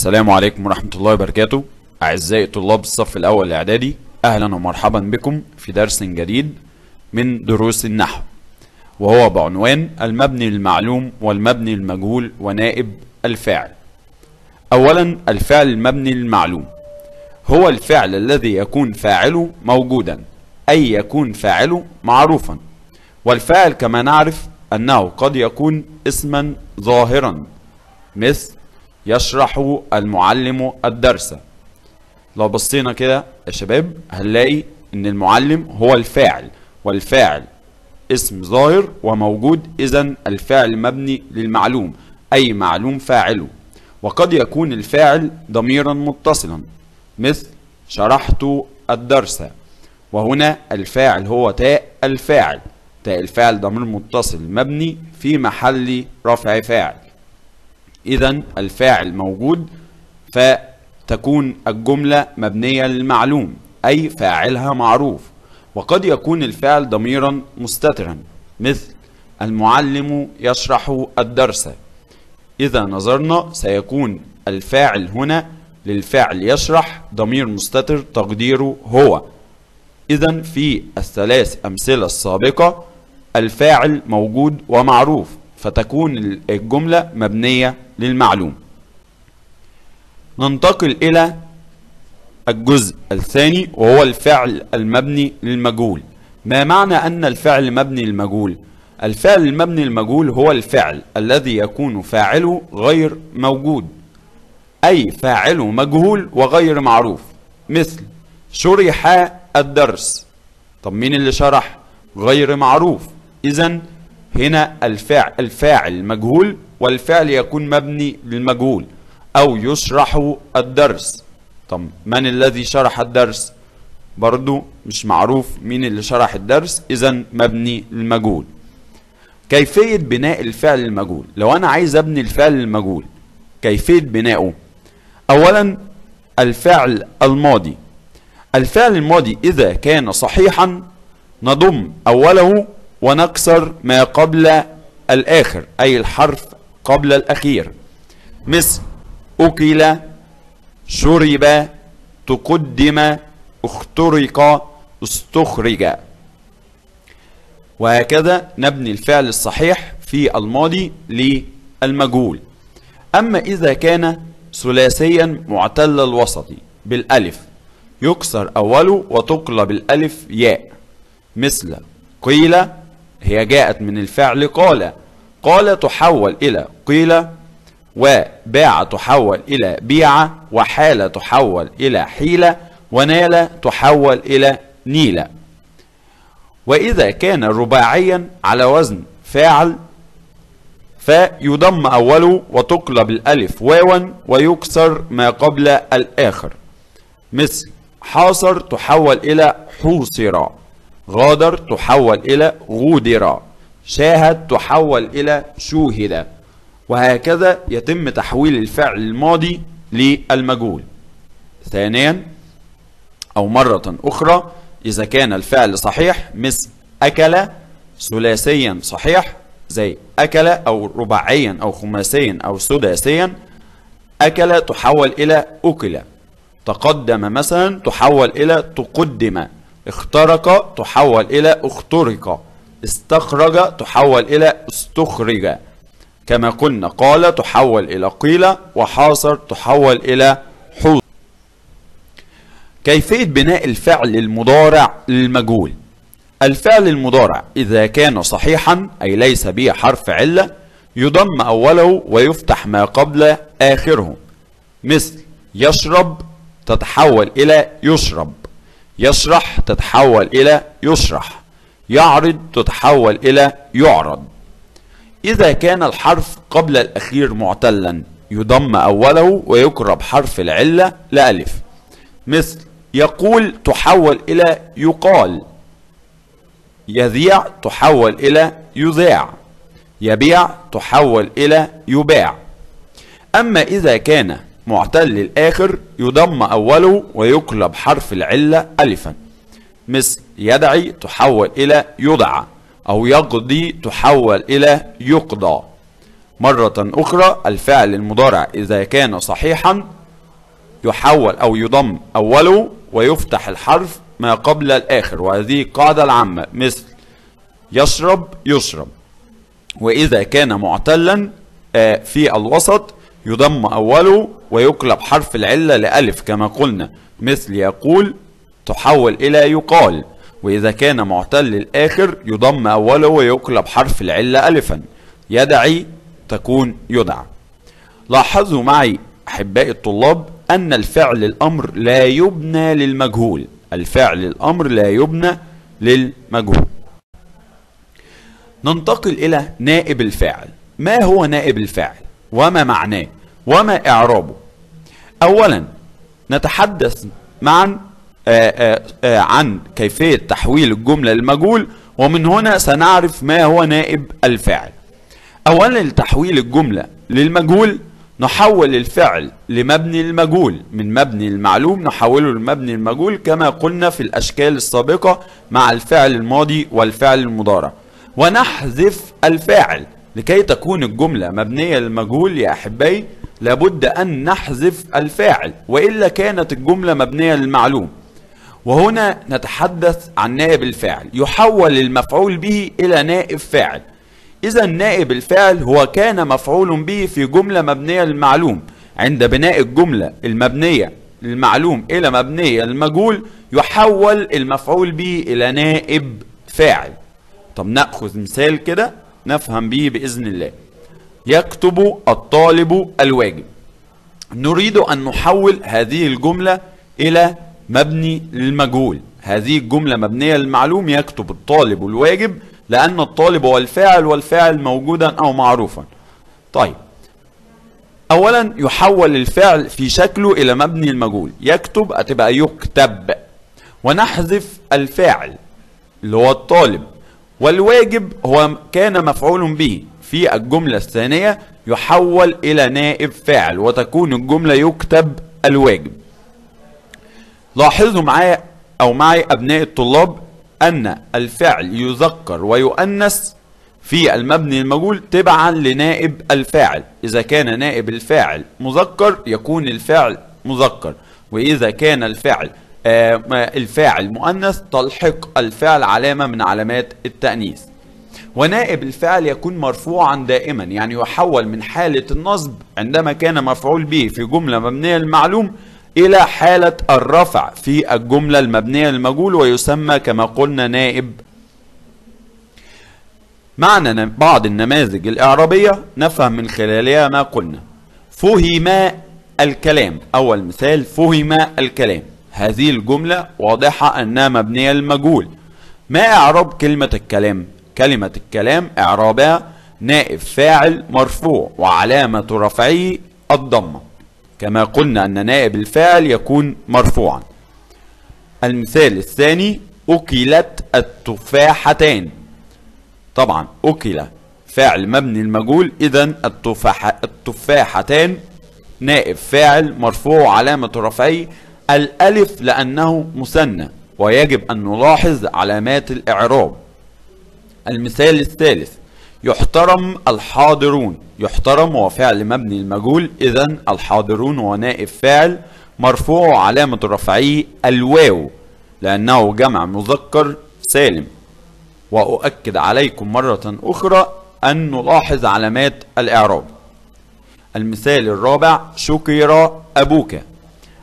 السلام عليكم ورحمة الله وبركاته. أعزائي طلاب الصف الأول الإعدادي أهلا ومرحبا بكم في درس جديد من دروس النحو وهو بعنوان المبني للمعلوم والمبني للمجهول ونائب الفاعل. أولا الفعل المبني للمعلوم هو الفعل الذي يكون فاعله موجودا أي يكون فاعله معروفا. والفاعل كما نعرف أنه قد يكون اسما ظاهرا مثل يشرح المعلم الدرس. لو بصينا كده يا شباب هنلاقي إن المعلم هو الفاعل والفاعل اسم ظاهر وموجود اذا الفعل مبني للمعلوم أي معلوم فاعله. وقد يكون الفاعل ضميرا متصلا مثل شرحت الدرس. وهنا الفاعل هو تاء الفاعل. تاء الفاعل ضمير متصل مبني في محل رفع فاعل. إذا الفاعل موجود فتكون الجملة مبنية للمعلوم أي فاعلها معروف. وقد يكون الفعل ضميرا مستترا مثل المعلم يشرح الدرس. إذا نظرنا سيكون الفاعل هنا للفعل يشرح ضمير مستتر تقديره هو. إذا في الثلاث أمثلة السابقة الفاعل موجود ومعروف. فتكون الجملة مبنية للمعلوم. ننتقل إلى الجزء الثاني وهو الفعل المبني للمجهول. ما معنى أن الفعل مبني للمجهول؟ الفعل المبني للمجهول هو الفعل الذي يكون فاعله غير موجود أي فاعله مجهول وغير معروف. مثل شرح الدرس. طب مين اللي شرح؟ غير معروف. إذا هنا الفاعل الفاعل مجهول والفعل يكون مبني للمجهول أو يشرح الدرس. طب من الذي شرح الدرس؟ برضو مش معروف مين اللي شرح الدرس إذا مبني للمجهول. كيفية بناء الفعل المجهول؟ لو أنا عايز أبني الفعل المجهول كيفية بنائه أولا الفعل الماضي. الفعل الماضي إذا كان صحيحا نضم أوله ونكسر ما قبل الآخر أي الحرف قبل الأخير. مثل أكل شرب تقدم اخترق استخرج. وهكذا نبني الفعل الصحيح في الماضي للمجهول. أما إذا كان ثلاثيا معتل الوسط بالألف يكسر أوله وتقلب الألف ياء. مثل قيل هي جاءت من الفعل قال. قال تحول إلى قيل وباع تحول إلى بيع وحال تحول إلى حيلة ونال تحول إلى نيلة وإذا كان رباعيا على وزن فاعل فيضم أوله وتقلب الألف واوا ويكسر ما قبل الآخر. مثل حاصر تحول إلى حوصر. غادر تحول إلى غودر. شاهد تحول إلى شوهد. وهكذا يتم تحويل الفعل الماضي للمجهول. ثانيا أو مرة أخرى إذا كان الفعل صحيح مثل أكل ثلاثيا صحيح زي أكل أو رباعيا أو خماسيا أو سداسيا أكل تحول إلى أكل. تقدم مثلا تحول إلى تقدم. اخترق تحول إلى اخترق. استخرج تحول إلى استخرج. كما قلنا قال تحول إلى قيل وحاصر تحول إلى حوص كيفية بناء الفعل المضارع للمجهول؟ الفعل المضارع إذا كان صحيحا أي ليس به حرف علة يضم أوله ويفتح ما قبل آخره. مثل يشرب تتحول إلى يشرب. يشرح تتحول إلى يشرح يعرض تتحول إلى يعرض. إذا كان الحرف قبل الأخير معتلا يضم أوله ويقرب حرف العلة لألف. مثل يقول تحول إلى يقال. يذيع تحول إلى يذاع. يبيع تحول إلى يباع. أما إذا كان معتل الآخر يضم أوله ويقلب حرف العلة ألفا. مثل يدعي تحول إلى يدعى أو يقضي تحول إلى يقضى. مرة أخرى الفعل المضارع إذا كان صحيحا يحول أو يضم أوله ويفتح الحرف ما قبل الآخر وهذه قاعدة العامة. مثل يشرب يشرب. وإذا كان معتلا آه، في الوسط يضم أوله ويقلب حرف العلة لألف كما قلنا. مثل يقول تحول إلى يقال وإذا كان معتل الآخر يضم أوله ويقلب حرف العلة ألفا. يدعي تكون يدعى. لاحظوا معي أحبائي الطلاب أن الفعل الأمر لا يبنى للمجهول. الفعل الأمر لا يبنى للمجهول. ننتقل إلى نائب الفاعل. ما هو نائب الفاعل؟ وما معناه وما إعرابه. أولا نتحدث معا آآ آآ عن كيفية تحويل الجملة للمجهول ومن هنا سنعرف ما هو نائب الفاعل. أولا لتحويل الجملة للمجهول نحول الفعل لمبني المجهول. من مبني المعلوم نحوله لمبني المجهول كما قلنا في الأشكال السابقة مع الفعل الماضي والفعل المضارع. ونحذف الفاعل. لكي تكون الجملة مبنية للمجهول يا أحبائي لابد أن نحذف الفاعل وإلا كانت الجملة مبنية للمعلوم. وهنا نتحدث عن نائب الفاعل يحول المفعول به إلى نائب فاعل. إذا نائب الفاعل هو كان مفعول به في جملة مبنية للمعلوم. عند بناء الجملة المبنية للمعلوم إلى مبنية للمجهول يحول المفعول به إلى نائب فاعل. طب نأخذ مثال كده. نفهم به بإذن الله. يكتب الطالب الواجب. نريد أن نحول هذه الجملة إلى مبني للمجهول. هذه الجملة مبنية للمعلوم يكتب الطالب الواجب لأن الطالب هو الفاعل والفاعل موجودا أو معروفا. طيب. أولا يحول الفعل في شكله إلى مبني المجهول يكتب هتبقى يكتب. ونحذف الفاعل اللي هو الطالب. والواجب هو كان مفعول به في الجملة الثانية يحول إلى نائب فاعل وتكون الجملة يكتب الواجب. لاحظوا معايا أو معي أبناء الطلاب أن الفعل يذكر ويؤنث في المبني المجهول تبعا لنائب الفاعل. إذا كان نائب الفاعل مذكر يكون الفعل مذكر. وإذا كان الفعل الفاعل. مؤنث تلحق الفعل علامة من علامات التأنيث. ونائب الفعل يكون مرفوعا دائما يعني يحول من حالة النصب عندما كان مفعول به في جملة مبنية للمعلوم إلى حالة الرفع في الجملة المبنية للمجهول ويسمى كما قلنا نائب. معنى بعض النماذج الإعرابية نفهم من خلالها ما قلنا. فهم الكلام. أول مثال فهم الكلام. هذه الجملة واضحة أنها مبنية للمجهول. ما إعراب كلمة الكلام؟ كلمة الكلام إعرابها نائب فاعل مرفوع وعلامة رفعه الضمة. كما قلنا أن نائب الفاعل يكون مرفوعا. المثال الثاني أكلت التفاحتان. طبعا أكل فاعل مبني المجهول إذا التفاح التفاحتان نائب فاعل مرفوع علامة رفعه الألف لأنه مثنى ويجب أن نلاحظ علامات الإعراب. المثال الثالث يحترم الحاضرون. يحترم هو فعل مبني المجهول إذا الحاضرون هو نائب فاعل مرفوع علامة رفعه الواو لأنه جمع مذكر سالم. وأؤكد عليكم مرة أخرى أن نلاحظ علامات الإعراب. المثال الرابع شكر أبوك.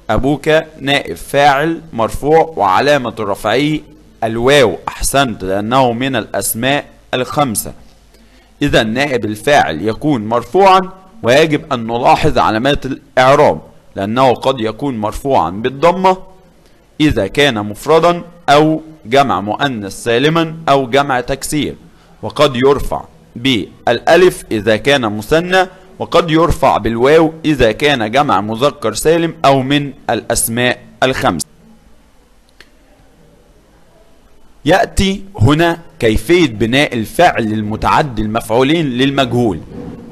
أبوك نائب فاعل مرفوع وعلامة رفعه الواو أحسنت لأنه من الأسماء الخمسة. إذا نائب الفاعل يكون مرفوعا ويجب أن نلاحظ علامات الإعراب لأنه قد يكون مرفوعا بالضمة. إذا كان مفردا أو جمع مؤنث سالما أو جمع تكسير وقد يرفع بالألف. إذا كان مثنى وقد يرفع بالواو إذا كان جمع مذكر سالم أو من الأسماء الخمس يأتي هنا كيفية بناء الفعل المتعدي المفعولين للمجهول.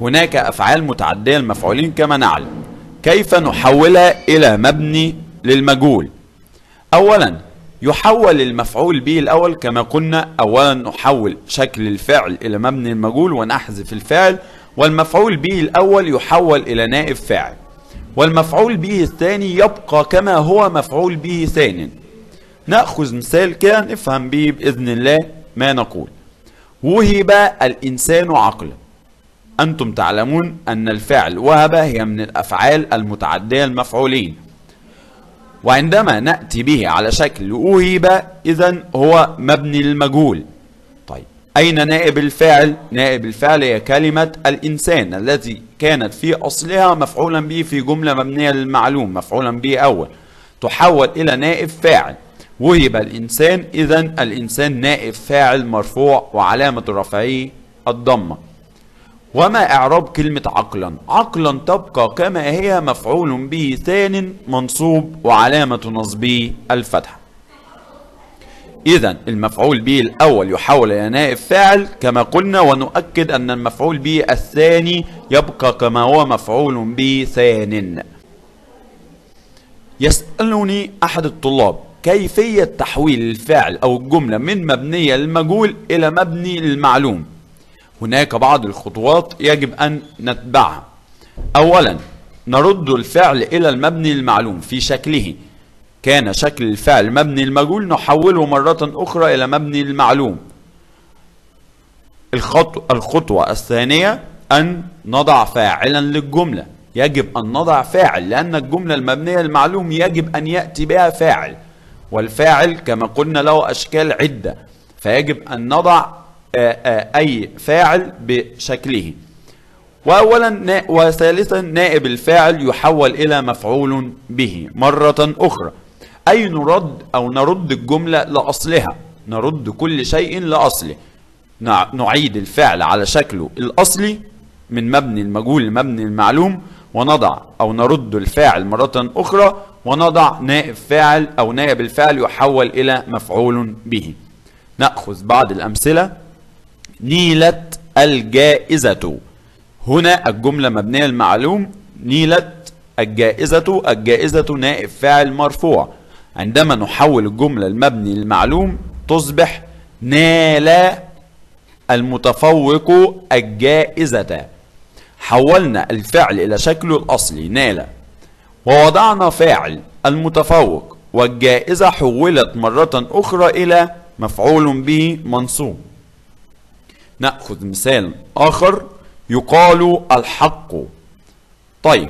هناك أفعال متعدية المفعولين كما نعلم. كيف نحولها إلى مبني للمجهول؟ أولا يحول المفعول به الأول كما قلنا. أولا نحول شكل الفعل إلى مبني المجهول ونحذف الفعل. والمفعول به الأول يحول إلى نائب فاعل. والمفعول به الثاني يبقى كما هو مفعول به ثان. نأخذ مثال كده نفهم به بإذن الله ما نقول. وهب الإنسان عقلا. أنتم تعلمون أن الفعل وهب هي من الأفعال المتعدية المفعولين. وعندما نأتي به على شكل وهب إذا هو مبني المجهول طيب أين نائب الفاعل؟ نائب الفاعل هي كلمة الإنسان التي كانت في أصلها مفعولا به في جملة مبنية للمعلوم مفعولا به أول. تحول إلى نائب فاعل. وهب الإنسان إذا الإنسان نائب فاعل مرفوع وعلامة رفعه الضمة. وما إعراب كلمة عقلا؟ عقلا تبقى كما هي مفعول به ثان منصوب وعلامة نصبه الفتحة إذا المفعول به الأول يحول إلى نائب فاعل كما قلنا ونؤكد أن المفعول به الثاني يبقى كما هو مفعول به ثان. يسألني أحد الطلاب كيفية تحويل الفعل أو الجملة من مبنية للمجهول إلى مبني للمعلوم هناك بعض الخطوات يجب أن نتبعها. أولا نرد الفعل إلى المبني المعلوم في شكله. كان شكل الفعل مبني المجهول نحوله مرة أخرى إلى مبني المعلوم. الخطوة, الخطوة الثانية أن نضع فاعلا للجملة. يجب أن نضع فاعل لأن الجملة المبنية المعلوم يجب أن يأتي بها فاعل. والفاعل كما قلنا له أشكال عدة. فيجب أن نضع أي فاعل بشكله. وأولا وثالثا نائب الفاعل يحول إلى مفعول به مرة أخرى. أي نرد أو نرد الجملة لأصلها. نرد كل شيء لأصله. نعيد الفعل على شكله الأصلي من مبني المجهول لمبني المعلوم ونضع أو نرد الفاعل مرة أخرى ونضع نائب فاعل أو نائب الفاعل يحول إلى مفعول به. نأخذ بعض الأمثلة. نيلت الجائزة. هنا الجملة مبنية المعلوم نيلت الجائزة. الجائزة نائب فاعل مرفوع. عندما نحول الجملة المبني المعلوم تصبح نال المتفوق الجائزة. حولنا الفعل إلى شكله الأصلي نال. ووضعنا فاعل المتفوق والجائزة حولت مرة أخرى إلى مفعول به منصوب. نأخذ مثال آخر يقال الحق. طيب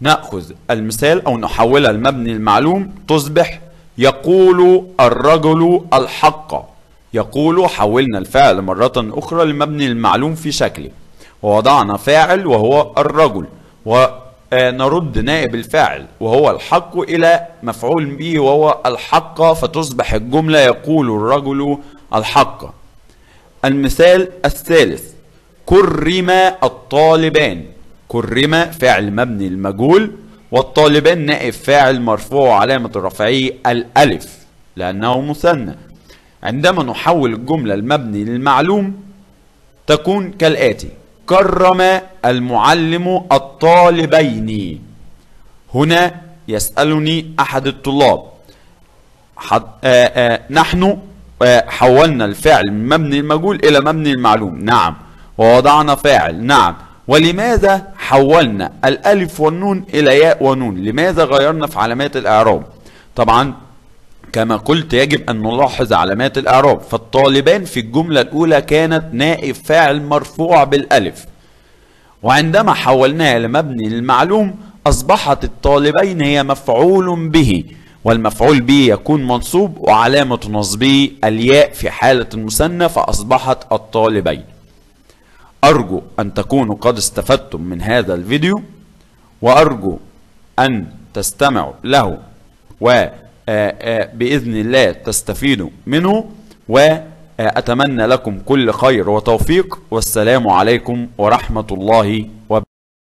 نأخذ المثال أو نحولها المبني المعلوم. تصبح يقول الرجل الحق. يقول حولنا الفعل مرة أخرى لمبني المعلوم في شكله. ووضعنا فاعل وهو الرجل. ونرد نائب الفاعل وهو الحق إلى مفعول به وهو الحق. فتصبح الجملة يقول الرجل الحق. المثال الثالث. كرم الطالبان. كرم فعل مبني المجهول والطالبان نائب فاعل مرفوع علامة رفعه الألف لأنه مثنى. عندما نحول الجملة المبني للمعلوم تكون كالآتي كرم المعلم الطالبين. هنا يسألني أحد الطلاب حد آآ آآ نحن حولنا الفعل من مبني المجهول إلى مبني المعلوم. نعم. ووضعنا فاعل. نعم. ولماذا حولنا الألف والنون إلى ياء ونون؟ لماذا غيرنا في علامات الإعراب؟ طبعا كما قلت يجب أن نلاحظ علامات الإعراب فالطالبان في الجملة الأولى كانت نائب فاعل مرفوع بالألف. وعندما حولناها لمبني للمعلوم أصبحت الطالبين هي مفعول به والمفعول به يكون منصوب وعلامة نصبه الياء في حالة المثنى فأصبحت الطالبين. أرجو أن تكونوا قد استفدتم من هذا الفيديو وأرجو أن تستمعوا له وبإذن الله تستفيدوا منه وأتمنى لكم كل خير وتوفيق والسلام عليكم ورحمة الله وبركاته.